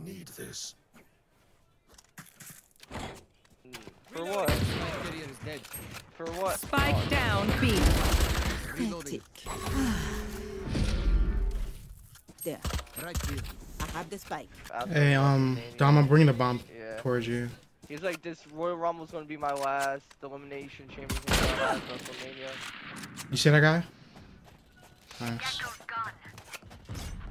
I need this. For what? Carrier is dead. For what? Spike down B. Reloading. There. Right here. I have the spike. Hey, um, Dom, I'm bringing the bomb Yeah. towards you. He's like, this Royal Rumble's gonna be my last. Elimination Chamber's gonna be my last WrestleMania. You see that guy? Nice.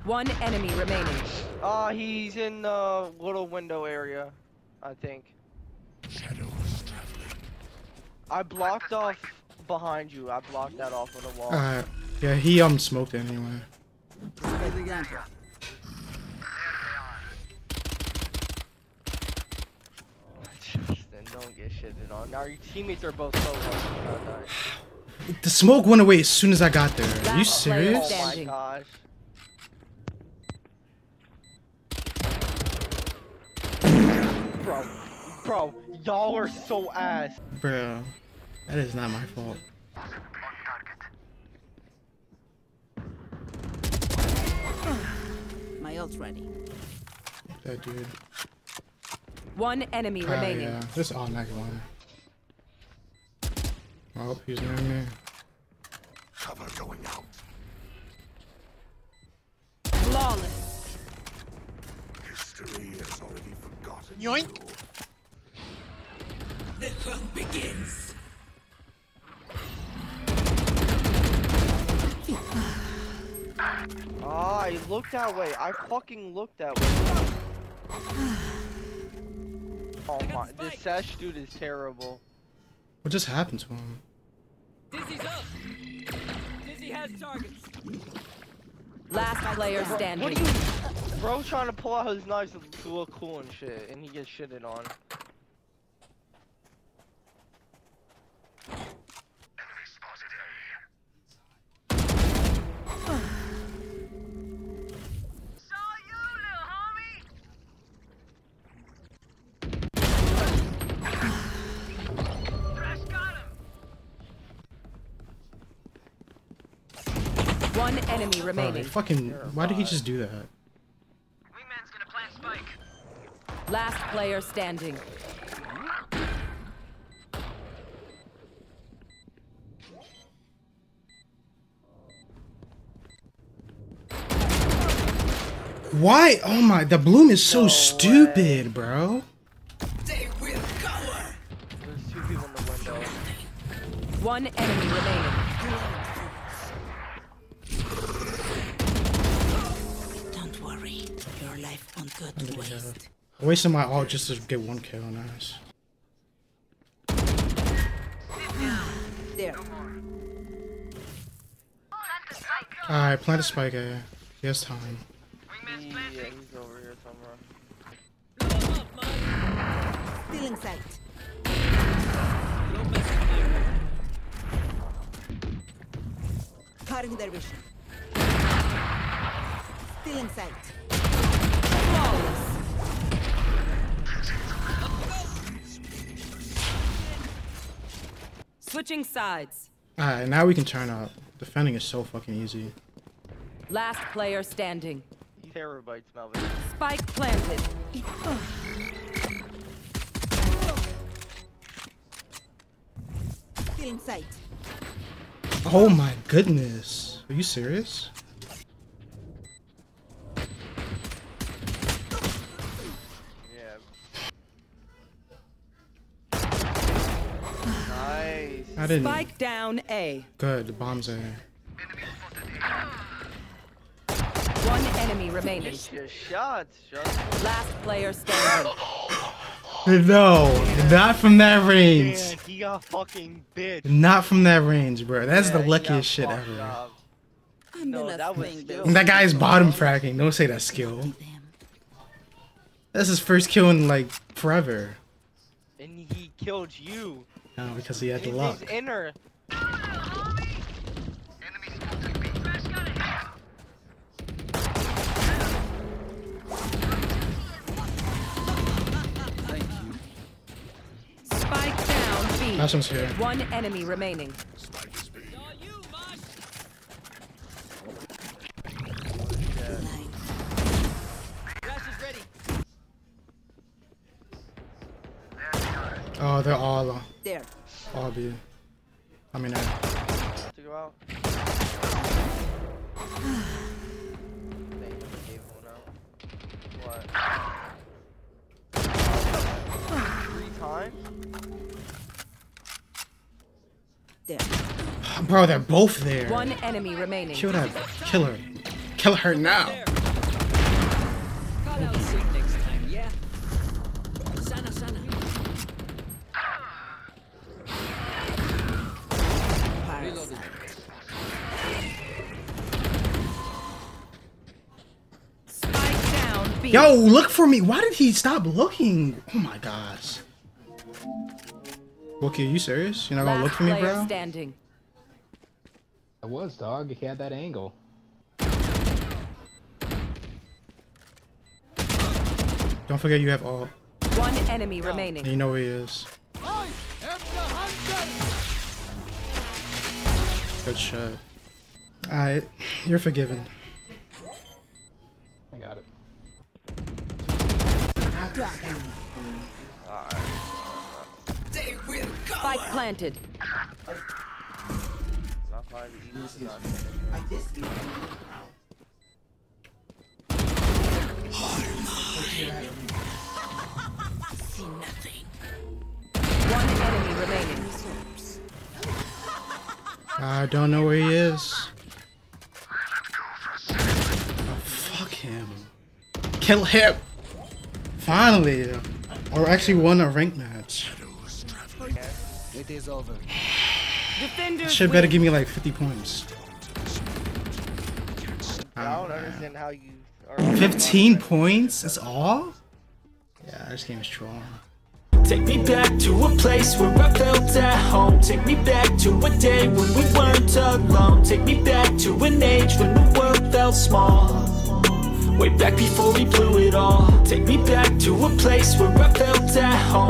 One enemy remaining. Uh, he's in the little window area, I think. Shadows traveling. I blocked off behind you. I blocked that off with a wall. Alright. Yeah, he um smoked it anyway. Justin, don't get shitted on. Now your teammates are both so low. The smoke went away as soon as I got there. Are you serious? Oh my gosh. Bro, bro, y'all are so ass. Bro, that is not my fault. My ult's ready. That dude. One enemy Oh, remaining. yeah. This automatic one. Oh, he's near me. Cover going out. Forgotten Yoink. you. Ah, I looked that way. I fucking looked that way. Oh my, this Sesh dude is terrible. What just happened to him? Dizzy's up. Dizzy has targets. Last player standing. What are you, bro? Trying to pull out his knives to look cool and shit, and he gets shitted on. One enemy Bro, remaining. fucking. Why did he just do that? Wingman's gonna plant spike. Last player standing. Why? Oh my, the bloom is so No stupid, bro. There's two people in the window. One enemy remaining. Life won't go to waste. I wasted my ult just to get one kill. Nice. There. Alright, plant a spike A. He has time. Wingman's Yeah, he's over here somewhere. Blow 'em. Still in sight. No messing there. Cutting their vision. Still in sight. Flawless. Switching sides. Alright, now we can turn up. Defending is so fucking easy. Last player standing. Terabytes, Melvin. Spike planted. Still in sight. Oh my goodness. Are you serious? Yeah. nice. I didn't. Spike down A. Good, the bomb's A. One enemy remaining. Get your shots, Last player standing. No, not from that range. Man, he got fucking bitch. Not from that range, bro. That's Yeah, the luckiest shit ever. up. I'm No, gonna that was fling skill. them. That guy's bottom fracking. Don't say that skill. That's his first kill in like forever. And he killed you. No, because he had the He's, luck. he's inner. Thank you. Spike down B. Here. One enemy remaining. Oh, they're all uh, There. all B. I mean, uh, To go out. I gave one out. What? Three times? There. bro, they're both there. One enemy remaining. Kill that killer. Kill her now. Down B. Yo, look for me. Why did he stop looking? Oh my gosh. Wookie, are you serious? You're not gonna look for me, bro? standing. I was, dog. He had that angle. Don't forget you have all. One enemy And remaining. you know where he is. Good shot. Alright, you're forgiven. Planted. Eat. This is not See nothing. One enemy remaining. I don't know where he is. Oh, fuck him. Kill him! Finally! Or actually won a rank match. It is over. Defenders Should better give me like 50 points. I don't um, understand how you 15 points? That's all? Yeah, this game is strong. Take me back to a place where I felt at home Take me back to a day when we weren't alone Take me back to an age when the world felt small Way back before we blew it all. Take me back to a place where I felt at home